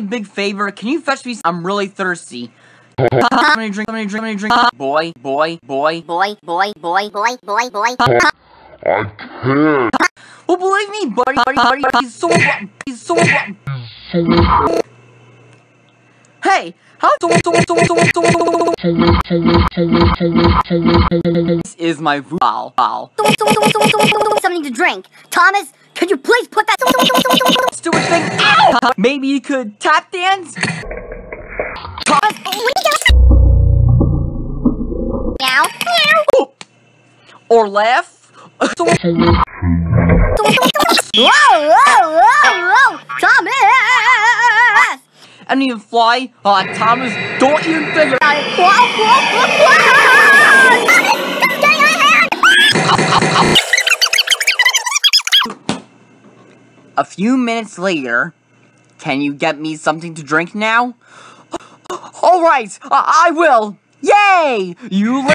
me a big favor? Can you fetch me? I'm really thirsty. Many drink? Many drink? Many drink? Boy, boy, boy. Boy, boy, boy, boy, boy, boy. I can't. Well, believe me, buddy, buddy, buddy. He's so. He's so. Hey, how so so so so so This is my vow. Something to drink. Thomas, could you please put that Stupid thing. Ow! Maybe you could tap dance. Meow, meow. Or laugh. Whoa, whoa, whoa, whoa, Thomas! and even fly. Uh, Thomas, don't even think your hand! A few minutes later, can you get me something to drink now? All right, I, I will. Yay! You.